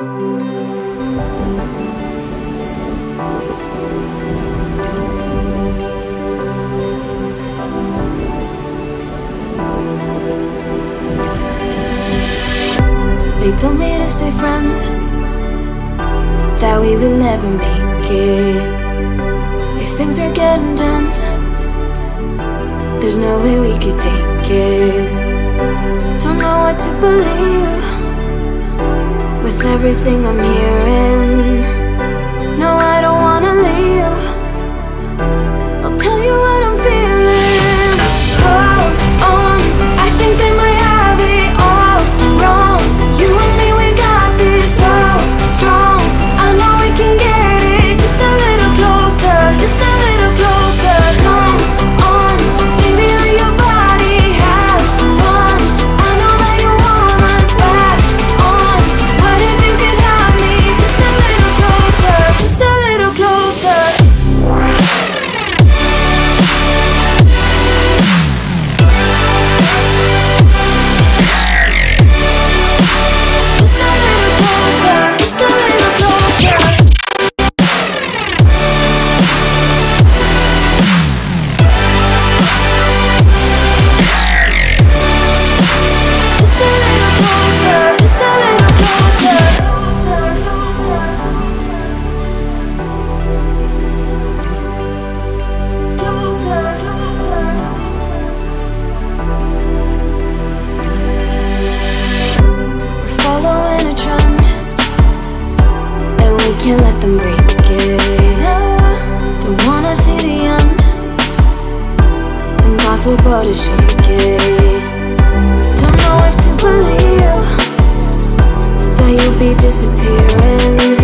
They told me to stay friends, that we would never make it. If things were getting tense, there's no way we could take it. Don't know what to believe everything I'm hearing. Let them break it. Don't wanna see the end, impossible to shake it. Don't know if to believe that you'll be disappearing.